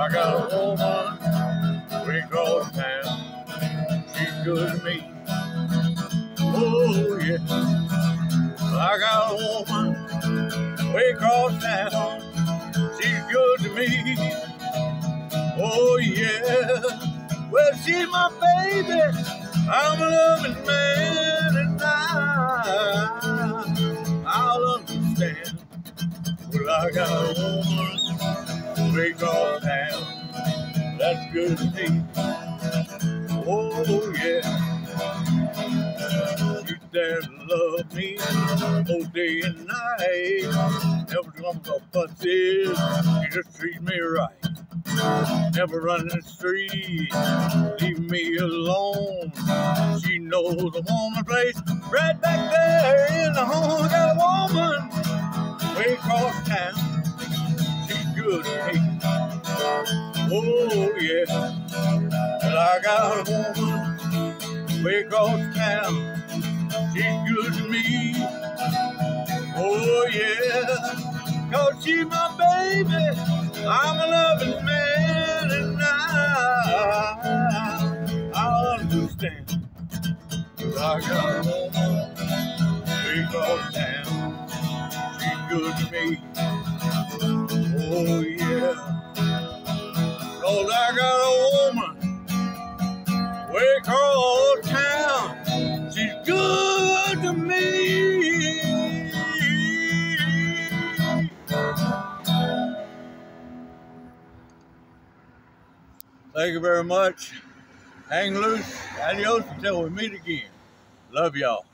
I got a woman we go town. She's good to me. Oh yeah. I got a woman way across town. She's good to me. Oh yeah. Well, she's my baby. I'm a loving man, and I I'll understand. Well, I got a woman way across town. That's good to me. Oh, yeah. She's there love me all day and night. Never comes a pussy, she just treats me right. Never running the street, leave me alone. She knows woman place right back there in the home. Oh yeah, and I got a woman way across town. She's good to me. Oh yeah, cause she's my baby. I'm a loving man, and I, I understand. Cause I got a woman way across town. She's good to me. Oh yeah. Cause I got a woman way across town. She's good to me. Thank you very much. Hang loose. Adios until we meet again. Love y'all.